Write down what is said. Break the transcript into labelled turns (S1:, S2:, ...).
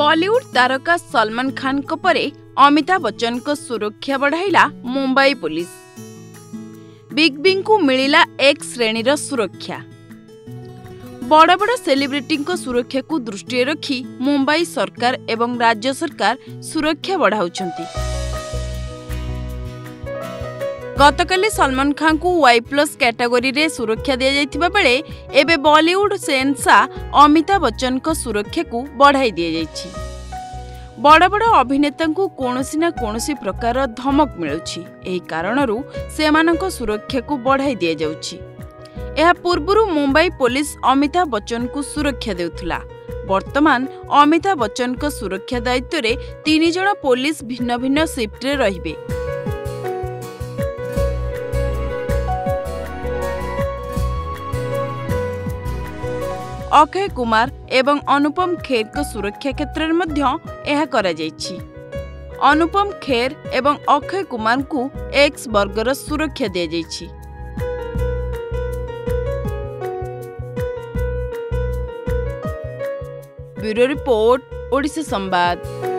S1: ବଲିଉଡ୍ ତାରକା ସଲମାନ ଖାନଙ୍କ ପରେ ଅମିତାଭ ବଚ୍ଚନଙ୍କ ସୁରକ୍ଷା ବଢ଼ାଇଲା ମୁମ୍ବାଇ ପୋଲିସ। ବିଗ୍ ବିଙ୍କୁ ମିଳିଲା ଏକ ଶ୍ରେଣୀର ସୁରକ୍ଷା। ବଡ଼ ବଡ଼ ସେଲିବ୍ରିଟିଙ୍କ ସୁରକ୍ଷାକୁ ଦୃଷ୍ଟିରେ ରଖି ମୁମ୍ବାଇ ସରକାର ଏବଂ ରାଜ୍ୟ ସରକାର ସୁରକ୍ଷା ବଢ଼ାଉଛନ୍ତି। ଗତକାଲି ସଲମାନ ଖାନଙ୍କୁ ୱାଇ ପ୍ଲସ୍ କ୍ୟାଟାଗୋରୀରେ ସୁରକ୍ଷା ଦିଆଯାଇଥିବା ବେଳେ ଏବେ ବଲିଉଡ୍ ସେନ୍ସା ଅମିତାଭ ବଚ୍ଚନଙ୍କ ସୁରକ୍ଷାକୁ ବଢ଼ାଇ ଦିଆଯାଇଛି। ବଡ଼ ବଡ଼ ଅଭିନେତାଙ୍କୁ କୌଣସି ନା କୌଣସି ପ୍ରକାର ଧମକ ମିଳୁଛି। ଏହି କାରଣରୁ ସେମାନଙ୍କ ସୁରକ୍ଷାକୁ ବଢ଼ାଇ ଦିଆଯାଉଛି। ଏହା ପୂର୍ବରୁ ମୁମ୍ବାଇ ପୋଲିସ ଅମିତାଭ ବଚ୍ଚନଙ୍କୁ ସୁରକ୍ଷା ଦେଉଥିଲା। ବର୍ତ୍ତମାନ ଅମିତାଭ ବଚ୍ଚନଙ୍କ ସୁରକ୍ଷା ଦାୟିତ୍ୱରେ ତିନି ଜଣ ପୋଲିସ ଭିନ୍ନ ଭିନ୍ନ ସିଫ୍ଟରେ ରହିବେ। ଅକ୍ଷୟ କୁମାର ଏବଂ ଅନୁପମ ଖେରଙ୍କ ସୁରକ୍ଷା କ୍ଷେତ୍ରରେ ମଧ୍ୟ ଏହା କରାଯାଇଛି। ଅନୁପମ ଖେର ଏବଂ ଅକ୍ଷୟ କୁମାରଙ୍କୁ ଏକ୍ସ ବର୍ଗର ସୁରକ୍ଷା ଦିଆଯାଇଛି। ବ୍ୟୁରୋ ରିପୋର୍ଟ ଓଡ଼ିଶା ସମ୍ବାଦ।